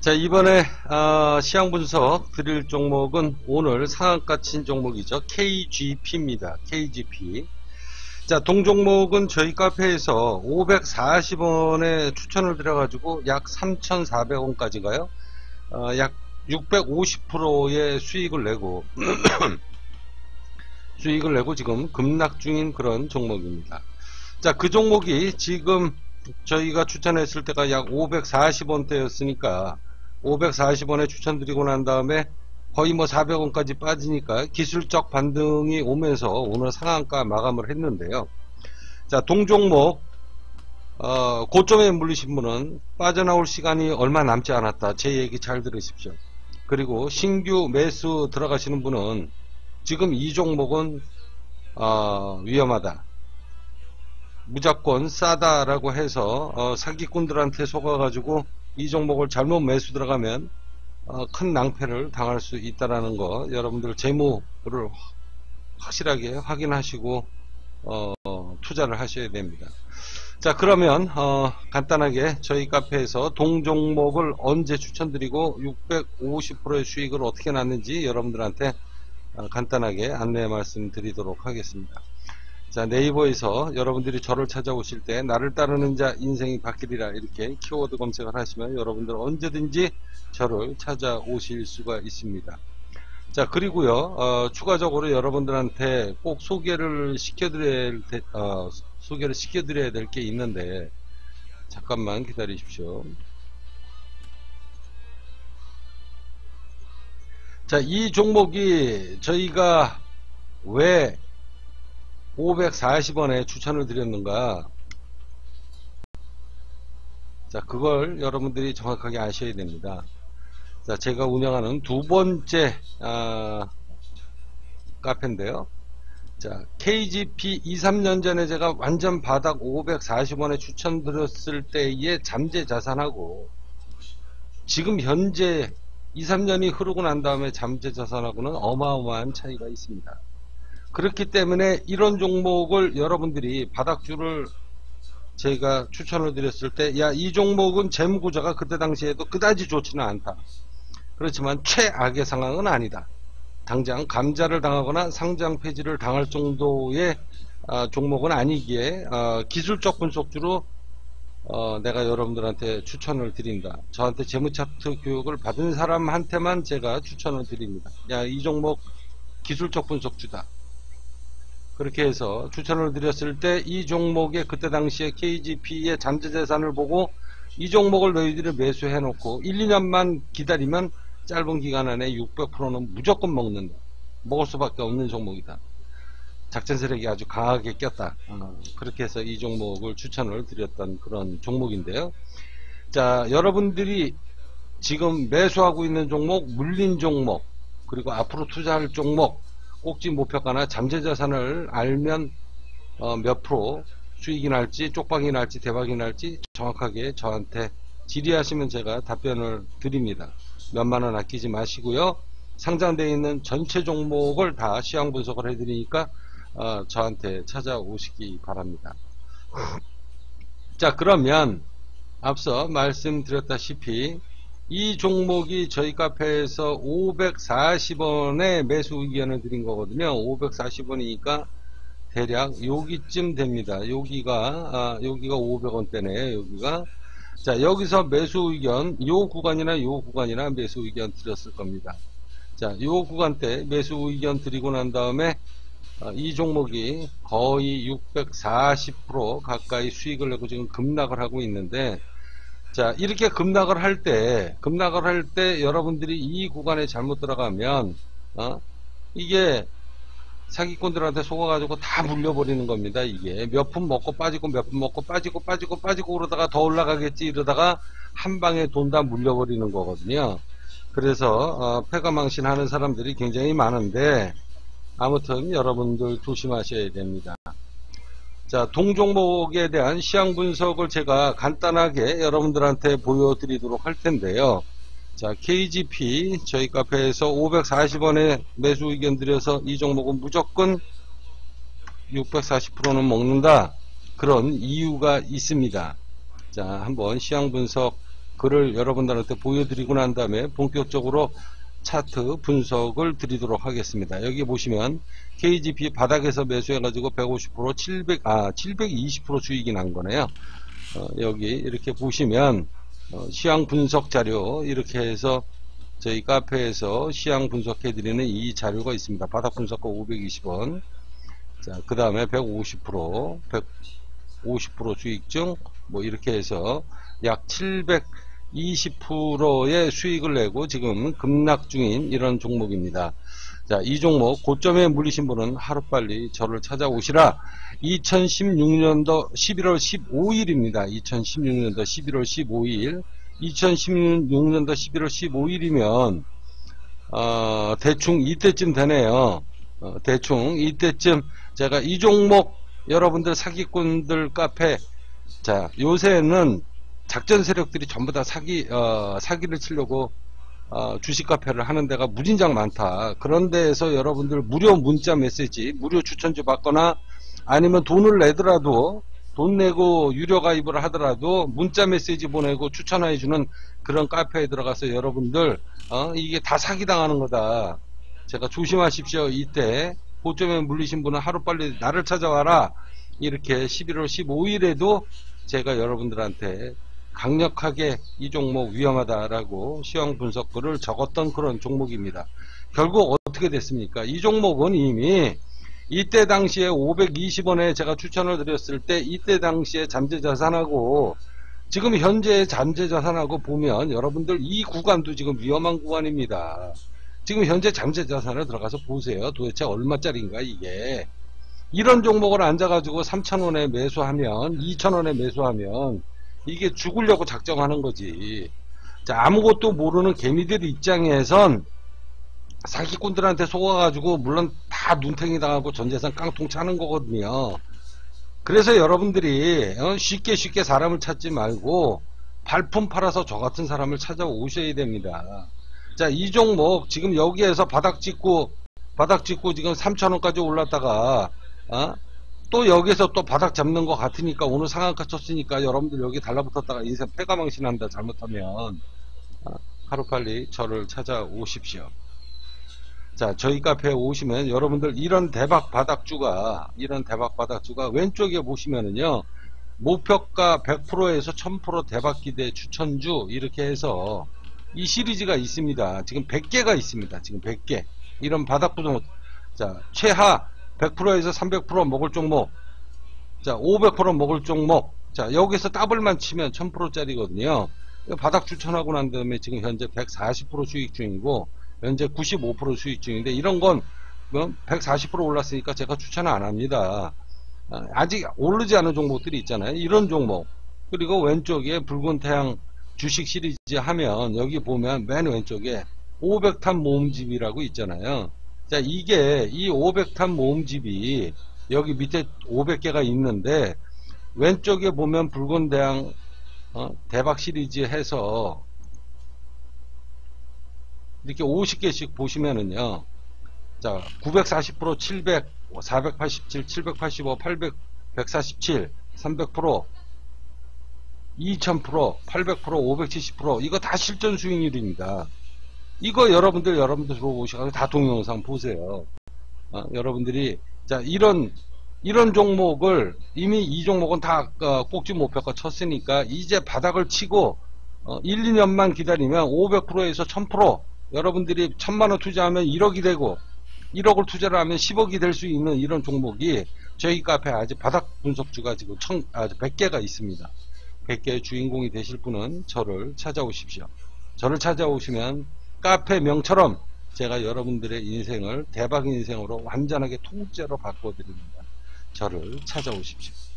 자 이번에 어, 시향 분석 드릴 종목은 오늘 상한가 친 종목이죠. KGP입니다. KGP 자 동종목은 저희 카페에서 540원에 추천을 드려가지고 약 3,400원까지가요? 어, 약 650%의 수익을 내고 수익을 내고 지금 급락 중인 그런 종목입니다. 자 그 종목이 지금 저희가 추천했을 때가 약 540원대였으니까 540원에 추천드리고 난 다음에 거의 뭐 400원까지 빠지니까 기술적 반등이 오면서 오늘 상한가 마감을 했는데요. 자, 동종목, 어, 고점에 물리신 분은 빠져나올 시간이 얼마 남지 않았다. 제 얘기 잘 들으십시오. 그리고 신규 매수 들어가시는 분은 지금 이 종목은, 어, 위험하다. 무조건 싸다라고 해서, 어, 사기꾼들한테 속아가지고 이 종목을 잘못 매수 들어가면 어, 큰 낭패를 당할 수 있다라는 거 여러분들 재무를 확실하게 확인하시고 어, 투자를 하셔야 됩니다. 자 그러면 어, 간단하게 저희 카페에서 동종목을 언제 추천드리고 650%의 수익을 어떻게 났는지 여러분들한테 어, 간단하게 안내 말씀드리도록 하겠습니다. 자 네이버에서 여러분들이 저를 찾아오실 때 나를 따르는 자 인생이 바뀌리라 이렇게 키워드 검색을 하시면 여러분들 언제든지 저를 찾아오실 수가 있습니다. 자 그리고요 어, 추가적으로 여러분들한테 꼭 소개를 시켜드려야 어, 소개를 시켜드려야 될 게 있는데 잠깐만 기다리십시오. 자 이 종목이 저희가 왜 540원에 추천을 드렸는가? 자 그걸 여러분들이 정확하게 아셔야 됩니다. 자 제가 운영하는 두 번째 아, 카페인데요. 자 KGP 2, 3년 전에 제가 완전 바닥 540원에 추천드렸을 때의 잠재 자산하고 지금 현재 2, 3년이 흐르고 난 다음에 잠재 자산하고는 어마어마한 차이가 있습니다 그렇기 때문에 이런 종목을 여러분들이 바닥줄을 제가 추천을 드렸을 때 야 이 종목은 재무구조가 그때 당시에도 그다지 좋지는 않다. 그렇지만 최악의 상황은 아니다. 당장 감자를 당하거나 상장 폐지를 당할 정도의 어, 종목은 아니기에 어, 기술적 분석주로 어, 내가 여러분들한테 추천을 드린다. 저한테 재무차트 교육을 받은 사람한테만 제가 추천을 드립니다. 야 이 종목 기술적 분석주다 그렇게 해서 추천을 드렸을 때 이 종목의 그때 당시에 KGP의 잠재재산을 보고 이 종목을 너희들이 매수해 놓고 1, 2년만 기다리면 짧은 기간 안에 600%는 무조건 먹는다. 먹을 수밖에 없는 종목이다. 작전 세력이 아주 강하게 꼈다. 어, 그렇게 해서 이 종목을 추천을 드렸던 그런 종목인데요. 자, 여러분들이 지금 매수하고 있는 종목, 물린 종목, 그리고 앞으로 투자할 종목, 꼭지 목표가나 잠재 자산을 알면 어, 몇 프로 수익이 날지 쪽박이 날지 대박이 날지 정확하게 저한테 질의하시면 제가 답변을 드립니다. 몇만 원 아끼지 마시고요. 상장되어 있는 전체 종목을 다 시황 분석을 해드리니까 어, 저한테 찾아오시기 바랍니다. 자 그러면 앞서 말씀드렸다시피 이 종목이 저희 카페에서 540원에 매수 의견을 드린 거거든요. 540원이니까 대략 여기쯤 됩니다. 여기가 아, 여기가 500원대네. 여기가 자 여기서 매수 의견 요 구간이나 요 구간이나 매수 의견 드렸을 겁니다. 자요 구간대 매수 의견 드리고 난 다음에 아, 이 종목이 거의 640% 가까이 수익을 내고 지금 급락을 하고 있는데 자 이렇게 급락을 할 때 급락을 할 때 여러분들이 이 구간에 잘못 들어가면 어? 이게 사기꾼들한테 속아가지고 다 물려버리는 겁니다 이게 몇 푼 먹고 빠지고 몇 푼 먹고 빠지고 빠지고 빠지고 그러다가 더 올라가겠지 이러다가 한 방에 돈 다 물려버리는 거거든요 그래서 어, 패가망신 하는 사람들이 굉장히 많은데 아무튼 여러분들 조심하셔야 됩니다 자, 동종목에 대한 시향 분석을 제가 간단하게 여러분들한테 보여드리도록 할 텐데요. 자, KGP 저희 카페에서 540원에 매수 의견 드려서 이 종목은 무조건 640%는 먹는다. 그런 이유가 있습니다. 자, 한번 시향 분석 글을 여러분들한테 보여드리고 난 다음에 본격적으로 차트 분석을 드리도록 하겠습니다. 여기 보시면 KGP 바닥에서 매수해가지고 150% 700, 아, 720% 수익이 난 거네요. 어, 여기 이렇게 보시면 어, 시황 분석 자료 이렇게 해서 저희 카페에서 시황 분석해 드리는 이 자료가 있습니다. 바닥 분석가 520원. 자, 그 다음에 150%, 150% 수익증, 뭐 이렇게 해서 약 720%의 수익을 내고 지금 급락 중인 이런 종목입니다. 자, 이 종목 고점에 물리신 분은 하루빨리 저를 찾아오시라. 2016년도 11월 15일입니다. 2016년도 11월 15일. 2016년도 11월 15일이면 어, 대충 이때쯤 되네요. 어, 대충 이때쯤 제가 이 종목 여러분들 사기꾼들 카페 자 요새는 작전 세력들이 전부 다 사기 어, 사기를 치려고 어, 주식 카페를 하는 데가 무진장 많다. 그런 데에서 여러분들 무료 문자 메시지, 무료 추천주 받거나 아니면 돈을 내더라도 돈 내고 유료 가입을 하더라도 문자 메시지 보내고 추천해 주는 그런 카페에 들어가서 여러분들 어, 이게 다 사기 당하는 거다. 제가 조심하십시오. 이때 고점에 물리신 분은 하루빨리 나를 찾아와라. 이렇게 11월 15일에도 제가 여러분들한테 강력하게 이 종목 위험하다라고 시황 분석글을 적었던 그런 종목입니다. 결국 어떻게 됐습니까? 이 종목은 이미 이때 당시에 520원에 제가 추천을 드렸을 때 이때 당시에 잠재 자산하고 지금 현재 잠재 자산하고 보면 여러분들 이 구간도 지금 위험한 구간입니다. 지금 현재 잠재 자산을 들어가서 보세요. 도대체 얼마짜리인가 이게. 이런 종목을 앉아가지고 3,000원에 매수하면 2,000원에 매수하면 이게 죽으려고 작정하는 거지. 자, 아무것도 모르는 개미들 입장에선 사기꾼들한테 속아가지고 물론 다 눈탱이 당하고 전재산 깡통 차는 거거든요. 그래서 여러분들이 어, 쉽게 쉽게 사람을 찾지 말고 발품 팔아서 저 같은 사람을 찾아오셔야 됩니다. 자, 이 종목 지금 여기에서 바닥 찍고 바닥 찍고 지금 3천원까지 올랐다가 어? 또 여기서 또 바닥 잡는 것 같으니까 오늘 상한가 쳤으니까 여러분들 여기 달라붙었다가 인생 패가망신한다 잘못하면 어? 하루빨리 저를 찾아오십시오. 자, 저희 카페에 오시면 여러분들 이런 대박 바닥주가, 이런 대박 바닥주가 왼쪽에 보시면은요, 목표가 100%에서 1000% 대박 기대 추천주, 이렇게 해서 이 시리즈가 있습니다. 지금 100개가 있습니다. 지금 100개. 이런 바닥부동, 자, 최하 100%에서 300% 먹을 종목, 자, 500% 먹을 종목, 자, 여기서 더블만 치면 1000%짜리거든요. 바닥 추천하고 난 다음에 지금 현재 140% 수익 중이고, 현재 95% 수익 중인데 이런 건 140%뭐 올랐으니까 제가 추천을 안 합니다. 아, 아직 오르지 않은 종목들이 있잖아요. 이런 종목. 그리고 왼쪽에 붉은 태양 주식 시리즈 하면 여기 보면 맨 왼쪽에 500탄 모음집이라고 있잖아요. 자, 이게 이 500탄 모음집이 여기 밑에 500개가 있는데 왼쪽에 보면 붉은 태양 어, 대박 시리즈 해서 이렇게 50개씩 보시면은요. 자, 940%, 700, 487, 785, 800, 147, 300%, 2000%, 800%, 570% 이거 다 실전 수익률입니다. 이거 여러분들 여러분들 들어오셔서 다 동영상 보세요. 어, 여러분들이 자 이런 이런 종목을 이미 이 종목은 다 어, 꼭지 목표가 쳤으니까 이제 바닥을 치고 어, 1, 2년만 기다리면 500%에서 1000% 여러분들이 천만원 투자하면 1억이 되고 1억을 투자를 하면 10억이 될 수 있는 이런 종목이 저희 카페 아직 바닥 분석주가 지금 천, 아주 100개가 있습니다. 100개의 주인공이 되실 분은 저를 찾아오십시오. 저를 찾아오시면 카페 명처럼 제가 여러분들의 인생을 대박 인생으로 완전하게 통째로 바꿔드립니다. 저를 찾아오십시오.